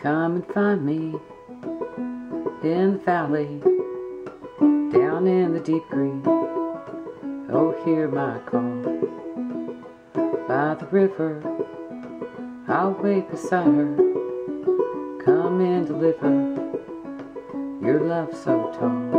Come and find me in the valley, down in the deep green. Oh, hear my call. By the river, I'll wait beside her. Come and deliver your love so tall.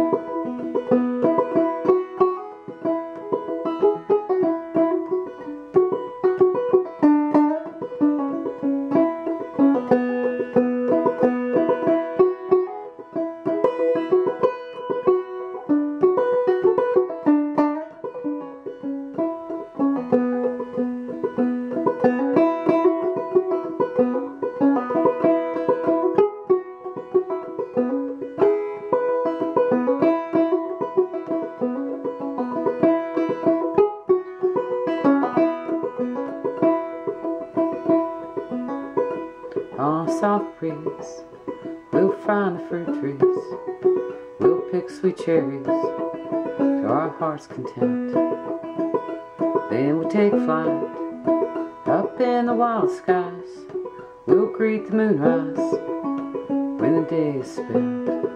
On a soft breeze, we'll find the fruit trees. We'll pick sweet cherries to our heart's content. Then we'll take flight up in the wild skies. We'll greet the moonrise when the day is spent.